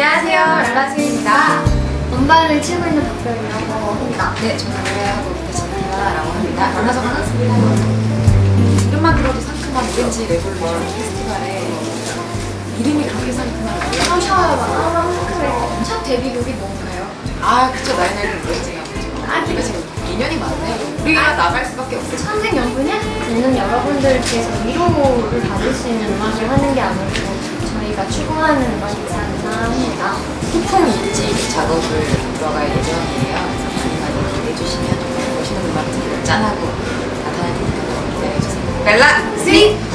안녕하세요, 랄라스입니다. 음반을 치고 있는 박별이라고 합니다. 네, 저는 노래하고 있습니다라고 합니다. 만나서 반갑습니다. 이름만 들어도 상큼한 오렌지 레볼루션 페스티벌에 이름이 그렇게 상큼한가요? 샤워가 첫 데뷔곡이 뭔가요? 아, 그쵸. 나의 나이는 오렌지가 그죠. 아, 우리가 지금 2년이 많네요. 우리가 나갈 수밖에 없어요. 천생 연분이 있는 여러분들께서 위로를 받을 수 있는 음악을 하는 게 아무래도 저희가 추구하는 음악이지 않나 합니다. 소품 일지 작업을 들어갈 예정이에요. 많이 많이 기대해 주시면 멋있는 음악들을 짠하고 나타날 테니까 기대해 주세요. 벨라 스윗!